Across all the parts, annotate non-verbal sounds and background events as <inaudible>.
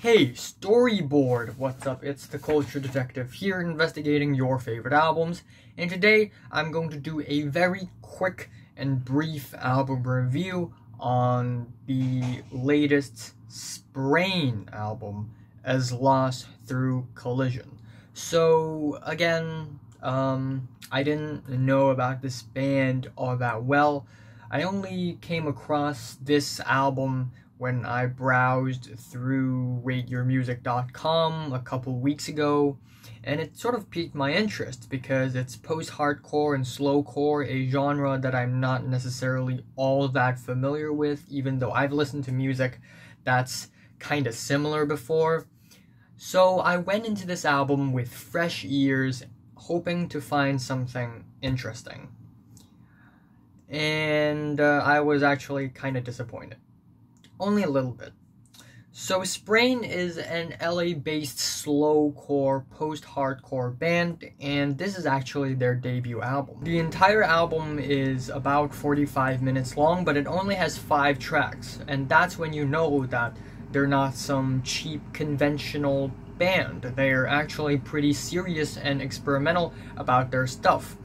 Hey, Storyboard! What's up? It's the Culture Detective here investigating your favorite albums, and today I'm going to do a very quick and brief album review on the latest Sprain album, As Lost Through Collision. So, again, um, I didn't know about this band all that well. I only came across this album when I browsed through rateyourmusic.com a couple weeks ago, and it sort of piqued my interest because it's post-hardcore and slowcore, a genre that I'm not necessarily all that familiar with, even though I've listened to music that's kind of similar before. So I went into this album with fresh ears, hoping to find something interesting. And uh, I was actually kind of disappointed only a little bit. So Sprain is an LA-based slowcore post-hardcore band, and this is actually their debut album. The entire album is about 45 minutes long, but it only has 5 tracks, and that's when you know that they're not some cheap conventional band. They're actually pretty serious and experimental about their stuff.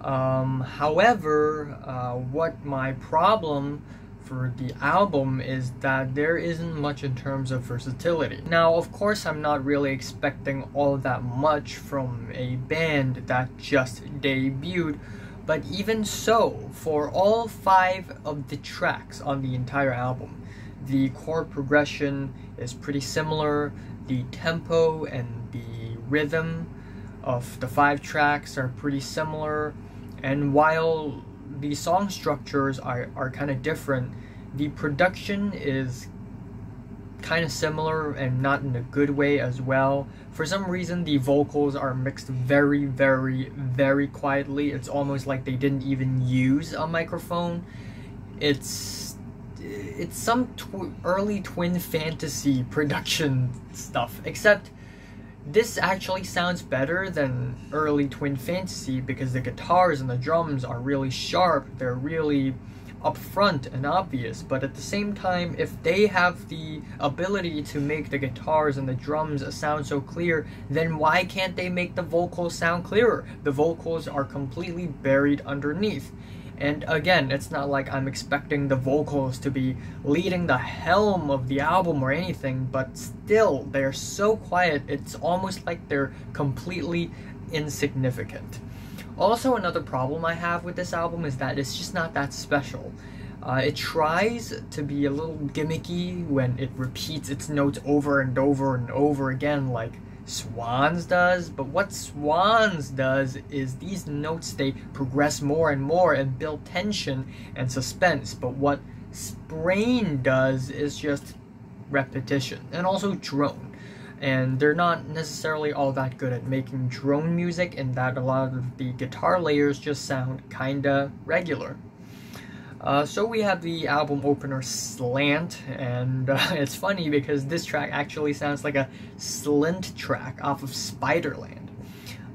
Um, however, uh, what my problem for the album is that there isn't much in terms of versatility. Now, of course, I'm not really expecting all that much from a band that just debuted, but even so, for all five of the tracks on the entire album, the chord progression is pretty similar, the tempo and the rhythm of the five tracks are pretty similar, and while the song structures are, are kind of different, the production is kind of similar and not in a good way as well. For some reason, the vocals are mixed very, very, very quietly. It's almost like they didn't even use a microphone. It's it's some tw early Twin Fantasy production stuff, except this actually sounds better than early Twin Fantasy because the guitars and the drums are really sharp. They're really upfront and obvious, but at the same time, if they have the ability to make the guitars and the drums sound so clear, then why can't they make the vocals sound clearer? The vocals are completely buried underneath. And again, it's not like I'm expecting the vocals to be leading the helm of the album or anything, but still, they're so quiet, it's almost like they're completely insignificant. Also, another problem I have with this album is that it's just not that special. Uh, it tries to be a little gimmicky when it repeats its notes over and over and over again, like Swans does. But what Swans does is these notes they progress more and more and build tension and suspense. But what Sprain does is just repetition and also drone and they're not necessarily all that good at making drone music in that a lot of the guitar layers just sound kinda regular. Uh, so we have the album opener Slant, and uh, <laughs> it's funny because this track actually sounds like a Slint track off of Spiderland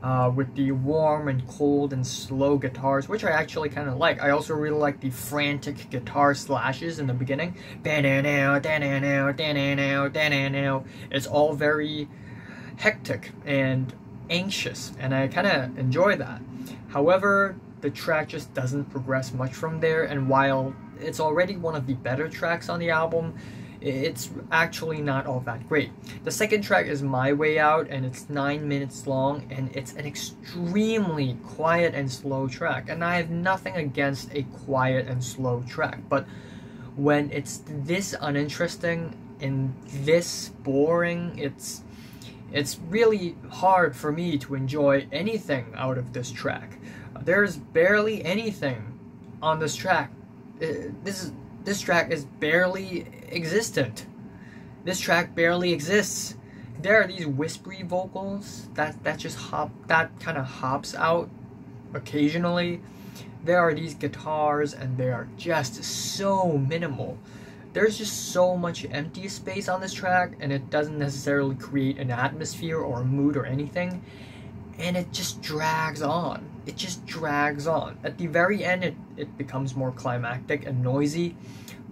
uh, with the warm and cold and slow guitars, which I actually kind of like. I also really like the frantic guitar slashes in the beginning. It's all very hectic and anxious, and I kind of enjoy that. However, the track just doesn't progress much from there, and while it's already one of the better tracks on the album, it's actually not all that great. The second track is My Way Out, and it's 9 minutes long, and it's an extremely quiet and slow track. And I have nothing against a quiet and slow track, but when it's this uninteresting and this boring, it's it's really hard for me to enjoy anything out of this track. There's barely anything on this track. Uh, this is this track is barely existent. This track barely exists. There are these whispery vocals that that just hop that kind of hops out occasionally. There are these guitars and they are just so minimal. There's just so much empty space on this track and it doesn't necessarily create an atmosphere or a mood or anything. And it just drags on it just drags on. At the very end, it, it becomes more climactic and noisy,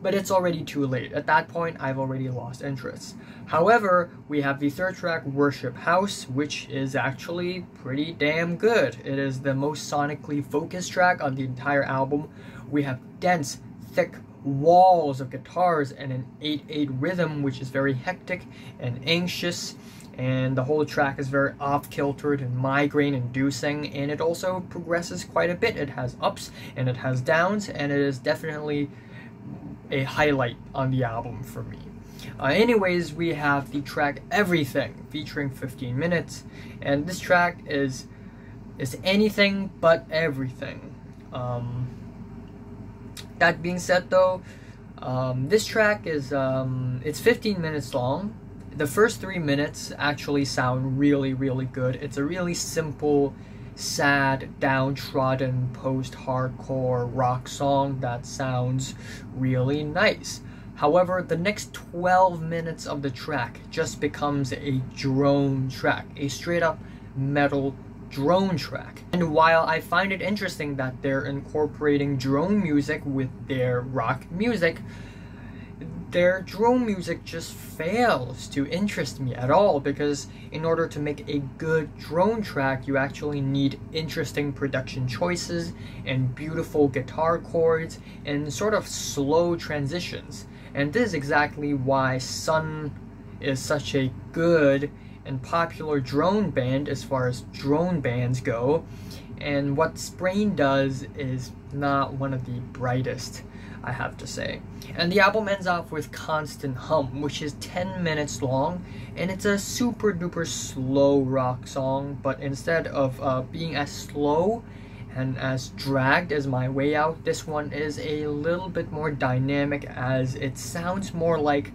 but it's already too late. At that point, I've already lost interest. However, we have the third track, Worship House, which is actually pretty damn good. It is the most sonically focused track on the entire album. We have dense, thick walls of guitars and an 8-8 rhythm, which is very hectic and anxious and the whole track is very off-kiltered and migraine-inducing, and it also progresses quite a bit. It has ups and it has downs, and it is definitely a highlight on the album for me. Uh, anyways, we have the track Everything, featuring 15 minutes, and this track is is anything but everything. Um, that being said, though, um, this track is um, it's 15 minutes long, the first three minutes actually sound really, really good. It's a really simple, sad, downtrodden post-hardcore rock song that sounds really nice. However, the next 12 minutes of the track just becomes a drone track, a straight up metal drone track. And while I find it interesting that they're incorporating drone music with their rock music, their drone music just fails to interest me at all because in order to make a good drone track you actually need interesting production choices and beautiful guitar chords and sort of slow transitions. And this is exactly why Sunn is such a good and popular drone band as far as drone bands go. And what Sprain does is not one of the brightest I have to say. And the album ends off with Constant Hum, which is 10 minutes long, and it's a super duper slow rock song, but instead of uh, being as slow and as dragged as My Way Out, this one is a little bit more dynamic as it sounds more like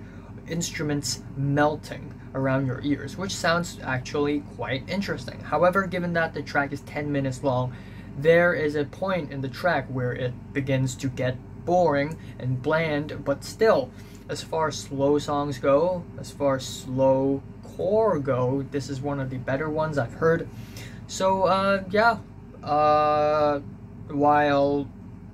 instruments melting around your ears, which sounds actually quite interesting. However, given that the track is 10 minutes long, there is a point in the track where it begins to get boring and bland, but still, as far as slow songs go, as far as slow core go, this is one of the better ones I've heard. So, uh, yeah, uh, while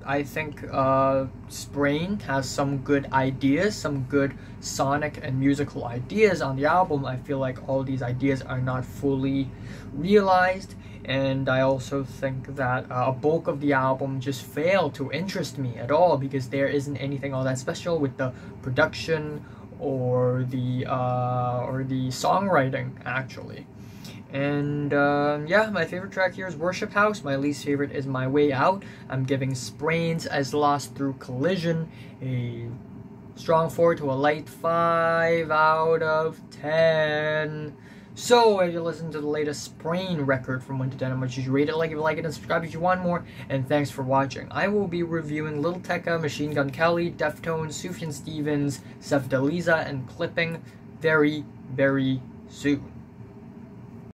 I think uh, Sprain has some good ideas, some good sonic and musical ideas on the album, I feel like all these ideas are not fully realized and I also think that uh, a bulk of the album just failed to interest me at all because there isn't anything all that special with the production or the uh, or the songwriting actually. And uh, yeah, my favorite track here is Worship House. My least favorite is My Way Out. I'm giving Sprains as Lost Through Collision a strong 4 to a light 5 out of 10. So, if you listen to the latest Sprain record from 1 to 10, how much you rate it, like if you like it, and subscribe if you want more, and thanks for watching. I will be reviewing Little Tecca, Machine Gun Kelly, Deftones, Sufjan Stevens, Sevdaliza, and Clipping very, very soon.